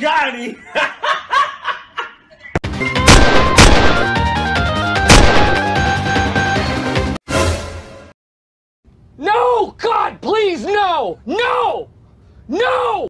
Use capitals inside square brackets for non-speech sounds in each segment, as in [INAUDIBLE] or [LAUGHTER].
got him! [LAUGHS] No! God, please, no! No! No!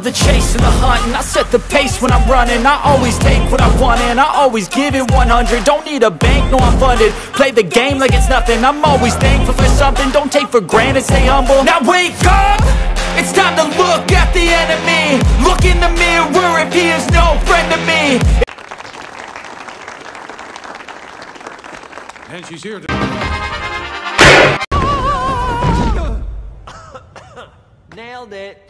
Love the chase and the hunt and I set the pace when I'm running. I always take what I want and I always give it 100 Don't need a bank, no I'm funded. Play the game like it's nothing. I'm always thankful for something. Don't take for granted, stay humble. Now wake up! It's time to look at the enemy. Look in the mirror if he is no friend to me. And she's here to. Nailed it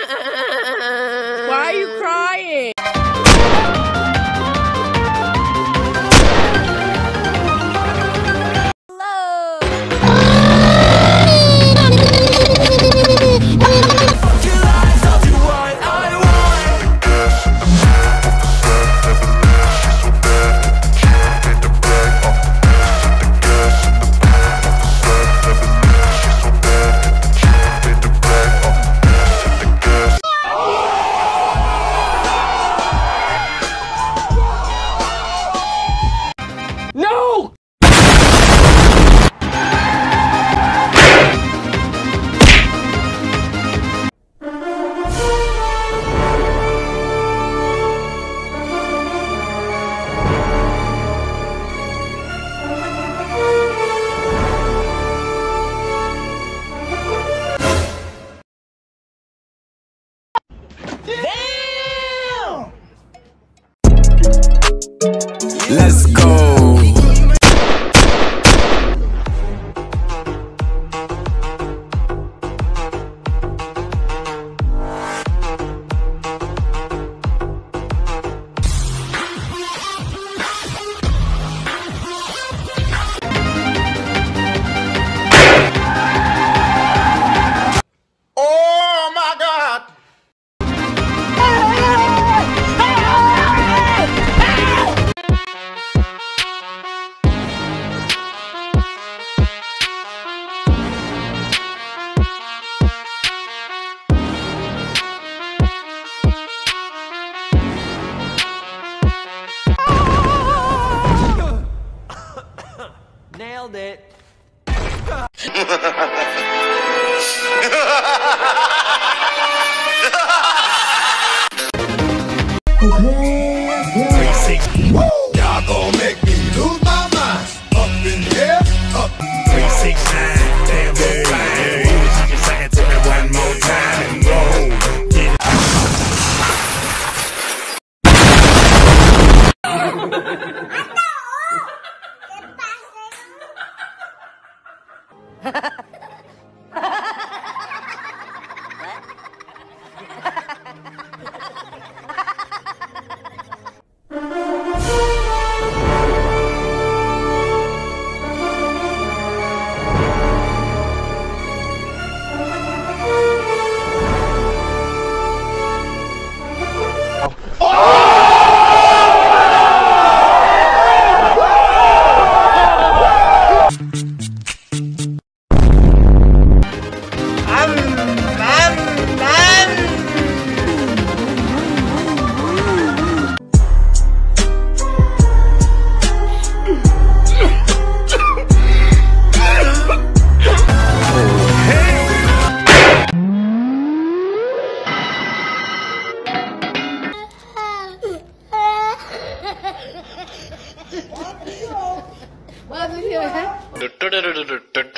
Let's go.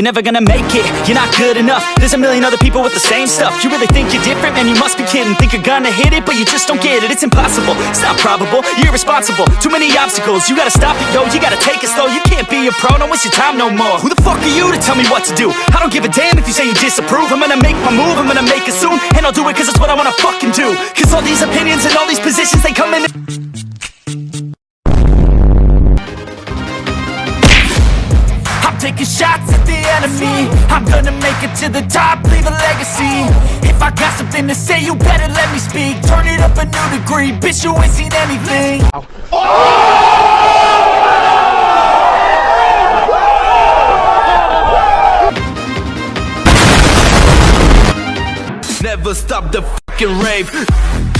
You're never gonna make it, you're not good enough. There's a million other people with the same stuff. You really think you're different? Man, you must be kidding. Think you're gonna hit it, but you just don't get it. It's impossible, it's not probable, you're irresponsible. Too many obstacles, you gotta stop it, yo. You gotta take it slow, you can't be a pro. Don't waste your time no more. Who the fuck are you to tell me what to do? I don't give a damn if you say you disapprove. I'm gonna make my move, I'm gonna make it soon. And I'll do it cause it's what I wanna fucking do. Cause all these opinions and all these positions They come in enemy I'm gonna make it to the top, leave a legacy. If I got something to say, you better let me speak. Turn it up a new degree, bitch, you ain't seen anything. Never stop the fucking rave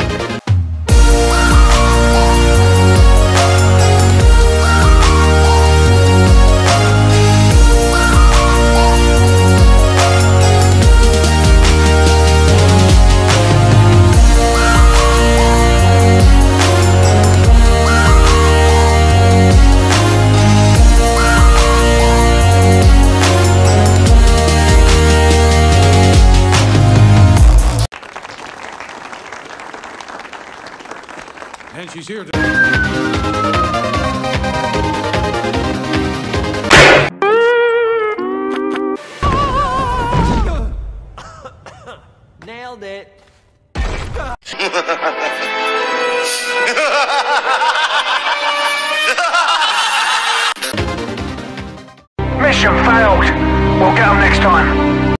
time.